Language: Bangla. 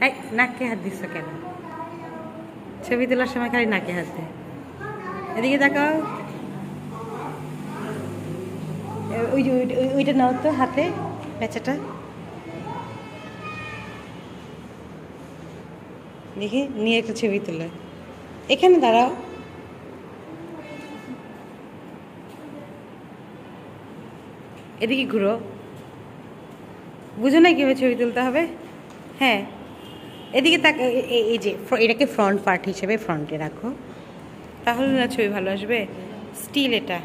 এই, নাকে হাত দিচ্ছ কেন? ছবি তোলার সময় খালি নাকে হাত দে। এদিকে এ- ওই যে ওইটা- নাও তো হাতে, পেঁচাটা। দেখি, নিয়ে একটা ছবি তোলে। এখানে দাঁড়াও। এদিকে ঘুরো। বুঝো না কীভাবে ছবি তুলতে হবে? হ্যাঁ। এদিকে তাক এই যে এটাকে ফ্রন্ট পার্ট হিসেবে ফ্রন্টে রাখো। তাহলে না ছবি ভালো আসবে? স্টিল এটা।